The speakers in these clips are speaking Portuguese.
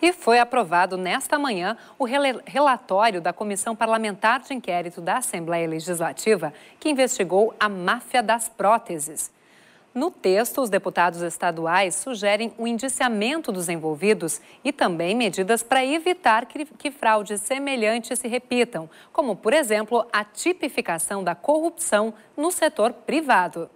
E foi aprovado nesta manhã o relatório da Comissão Parlamentar de Inquérito da Assembleia Legislativa, que investigou a máfia das próteses. No texto, os deputados estaduais sugerem o indiciamento dos envolvidos e também medidas para evitar que, que fraudes semelhantes se repitam, como, por exemplo, a tipificação da corrupção no setor privado.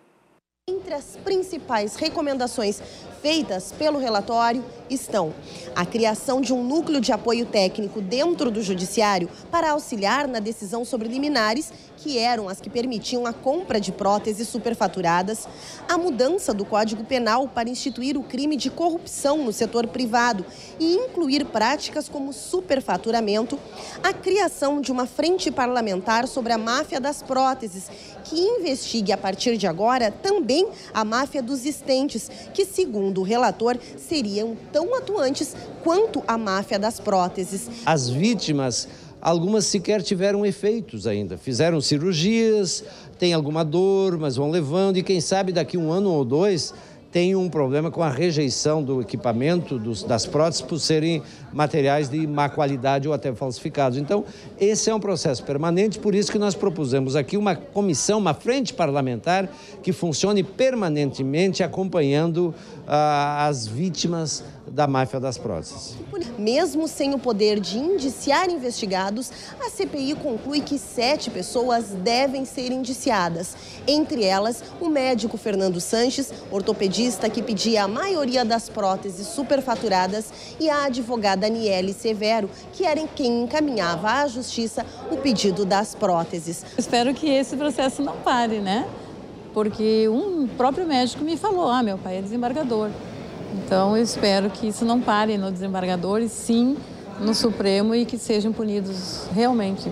Entre as principais recomendações feitas pelo relatório estão a criação de um núcleo de apoio técnico dentro do Judiciário para auxiliar na decisão sobre liminares, que eram as que permitiam a compra de próteses superfaturadas, a mudança do Código Penal para instituir o crime de corrupção no setor privado e incluir práticas como superfaturamento, a criação de uma frente parlamentar sobre a máfia das próteses, que investigue a partir de agora também a máfia dos estentes, que, segundo o relator, seriam tão atuantes quanto a máfia das próteses. As vítimas algumas sequer tiveram efeitos ainda. Fizeram cirurgias, têm alguma dor, mas vão levando, e quem sabe daqui um ano ou dois tem um problema com a rejeição do equipamento, dos, das próteses, por serem materiais de má qualidade ou até falsificados. Então, esse é um processo permanente, por isso que nós propusemos aqui uma comissão, uma frente parlamentar que funcione permanentemente acompanhando ah, as vítimas da máfia das próteses. Mesmo sem o poder de indiciar investigados, a CPI conclui que sete pessoas devem ser indiciadas. Entre elas, o médico Fernando Sanches, ortopedista que pedia a maioria das próteses superfaturadas, e a advogada Aniele Severo, que era quem encaminhava à justiça o pedido das próteses. Espero que esse processo não pare, né? Porque um próprio médico me falou: ah, meu pai é desembargador. Então, eu espero que isso não pare no desembargador e sim no Supremo e que sejam punidos realmente